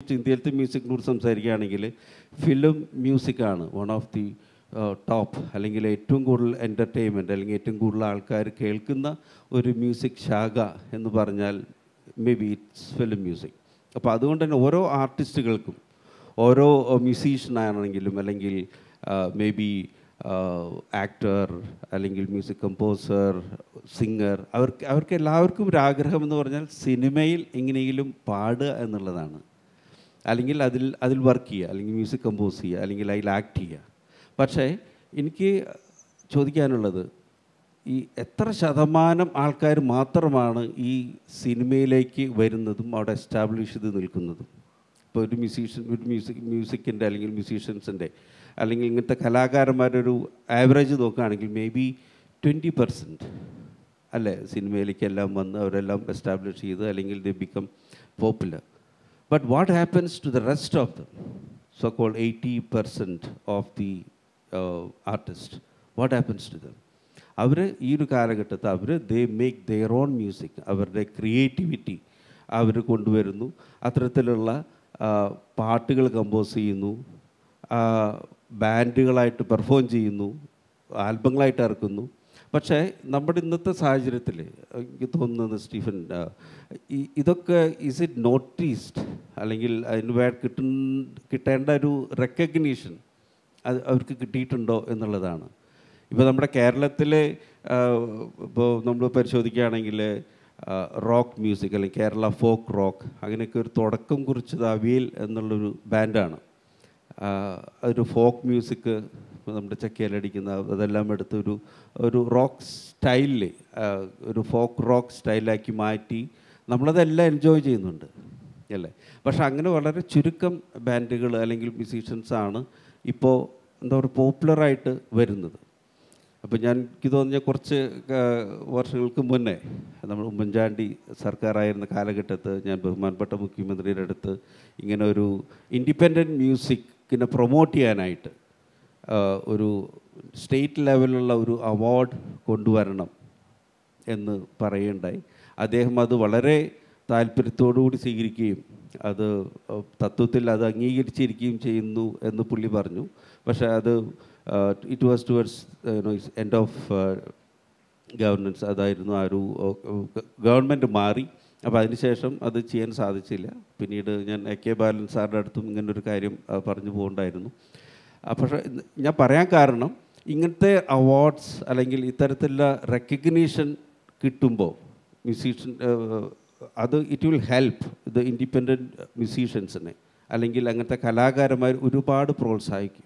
ഇന്ത്യയിലത്തെ മ്യൂസിക്കിനോട് സംസാരിക്കുകയാണെങ്കിൽ ഫിലിം മ്യൂസിക്കാണ് വൺ ഓഫ് ദി ടോപ്പ് അല്ലെങ്കിൽ ഏറ്റവും കൂടുതൽ എന്റർടൈൻമെന്റ് അല്ലെങ്കിൽ ഏറ്റവും കൂടുതൽ ആൾക്കാർ കേൾക്കുന്ന ഒരു മ്യൂസിക് ശാഖ എന്ന് പറഞ്ഞാൽ may be it's film music അപ്പോൾ അതുകൊണ്ട് തന്നെ ഓരോ ആർട്ടിസ്റ്റുകൾക്കും ഓരോ മ്യൂസീഷ്യനാണെങ്കിലും അല്ലെങ്കിൽ മേ ബി ആക്ടർ അല്ലെങ്കിൽ മ്യൂസിക് കമ്പോസർ സിംഗർ അവർക്ക് അവർക്ക് എല്ലാവർക്കും ഒരു ആഗ്രഹം എന്ന് പറഞ്ഞാൽ സിനിമയിൽ എങ്ങനെയെങ്കിലും പാടുക എന്നുള്ളതാണ്. അല്ലെങ്കിൽ അതിൽ അതിൽ വർക്ക് ചെയ്യുക അല്ലെങ്കിൽ മ്യൂസിക് കമ്പോസ് ചെയ്യുക അല്ലെങ്കിൽ അതിൽ ആക്ട് ചെയ്യുക. പക്ഷേ എനിക്ക് ചോദിക്കാനുള്ളത് ഈ എത്ര ശതമാനം ആൾക്കാർ മാത്രമാണ് ഈ സിനിമയിലേക്ക് വരുന്നതും അവിടെ എസ്റ്റാബ്ലിഷ് ചെയ്ത് നിൽക്കുന്നതും? ഇപ്പോൾ ഒരു മ്യൂസീഷ്യൻ ഒരു മ്യൂസിക് മ്യൂസിക്കിന്റെ അല്ലെങ്കിൽ മ്യൂസീഷ്യൻസിന്റെ അല്ലെങ്കിൽ ഇങ്ങനത്തെ കലാകാരന്മാരുടെ ഒരു ആവറേജ് നോക്കുകയാണെങ്കിൽ മേ ബി ട്വന്റി പെർസെന്റ് അല്ലേ സിനിമയിലേക്ക് എല്ലാം വന്ന് അവരെല്ലാം എസ്റ്റാബ്ലിഷ് ചെയ്ത് അല്ലെങ്കിൽ the become popular but happens to the rest of so call eighty percent of the artist What happens to them? അവർ ഈ ഒരു കാലഘട്ടത്തിൽ അവർ they make their own music അവരുടെ ക്രിയേറ്റിവിറ്റി അവർ കൊണ്ടുവരുന്നു. അത്തരത്തിലുള്ള പാട്ടുകൾ കമ്പോസ് ചെയ്യുന്നു. ബാൻഡുകളായിട്ട് പെർഫോം ചെയ്യുന്നു. ആൽബങ്ങളായിട്ട് ഇറക്കുന്നു. പക്ഷേ നമ്മുടെ ഇന്നത്തെ സാഹചര്യത്തിൽ എനിക്ക് തോന്നുന്നത് സ്റ്റീഫൻ ഇതൊക്കെ ഈസ് ഇറ്റ് നോട്ടീസ്ഡ് അല്ലെങ്കിൽ അതിന് വേ കിട്ട കിട്ടേണ്ട ഒരു റെക്കഗ്നീഷൻ അത് അവർക്ക് കിട്ടിയിട്ടുണ്ടോ എന്നുള്ളതാണ്. ഇപ്പോൾ നമ്മുടെ കേരളത്തിലെ ഇപ്പോൾ നമ്മൾ പരിശോധിക്കുകയാണെങ്കിൽ റോക്ക് മ്യൂസിക് അല്ലെങ്കിൽ കേരള ഫോക്ക് റോക്ക് അങ്ങനെയൊക്കെ ഒരു തുടക്കം കുറിച്ചത് അവിയൽ എന്നുള്ളൊരു ബാൻഡാണ് ഒരു ഫോക്ക് മ്യൂസിക് നമ്മുടെ ചക്കയിലടിക്കുന്ന അതെല്ലാം എടുത്ത് ഒരു ഒരു റോക്ക് സ്റ്റൈലിൽ ഒരു ഫോക്ക് റോക്ക് സ്റ്റൈലാക്കി മാറ്റി നമ്മളതെല്ലാം എൻജോയ് ചെയ്യുന്നുണ്ട് അല്ലേ? പക്ഷെ അങ്ങനെ വളരെ ചുരുക്കം ബാൻഡുകൾ അല്ലെങ്കിൽ മ്യൂസീഷ്യൻസാണ് ഇപ്പോൾ എന്താ പറയുക പോപ്പുലറായിട്ട് വരുന്നത്. അപ്പോൾ ഞാൻ എനിക്ക് തോന്നിയ കുറച്ച് വർഷങ്ങൾക്ക് മുന്നേ നമ്മൾ ഉമ്മൻചാണ്ടി സർക്കാരായിരുന്ന കാലഘട്ടത്ത് ഞാൻ ബഹുമാനപ്പെട്ട മുഖ്യമന്ത്രിയുടെ അടുത്ത് ഇങ്ങനെ ഒരു ഇൻഡിപെൻഡന്റ് മ്യൂസിക്കിനെ പ്രൊമോട്ട് ചെയ്യാനായിട്ട് ഒരു സ്റ്റേറ്റ് ലെവലിലുള്ള ഒരു അവാർഡ് കൊണ്ടുവരണം എന്ന് പറയുണ്ടായി അദ്ദേഹം അത് വളരെ താല്പര്യത്തോടുകൂടി സ്വീകരിക്കുകയും അത് തത്വത്തിൽ അത് അംഗീകരിച്ചിരിക്കുകയും ചെയ്യുന്നു എന്ന് പുള്ളി പറഞ്ഞു. പക്ഷേ അത് it was towards end of governance അതായിരുന്നു ആ ഒരു ഗവൺമെന്റ് മാറി. അപ്പോൾ അതിനുശേഷം അത് ചെയ്യാൻ സാധിച്ചില്ല. പിന്നീട് ഞാൻ എ കെ ബാലൻ സാറിന്റെ അടുത്തും ഇങ്ങനൊരു കാര്യം പറഞ്ഞു പോകണ്ടായിരുന്നു. പക്ഷേ ഞാൻ പറയാൻ കാരണം ഇങ്ങനത്തെ അവാർഡ്സ് അല്ലെങ്കിൽ ഇത്തരത്തിലുള്ള റെക്കഗ്നീഷൻ കിട്ടുമ്പോൾ മ്യൂസീഷ്യൻ അത് it will help the independent മ്യൂസീഷ്യൻസിനെ അല്ലെങ്കിൽ അങ്ങനത്തെ കലാകാരന്മാർ ഒരുപാട് പ്രോത്സാഹിക്കും.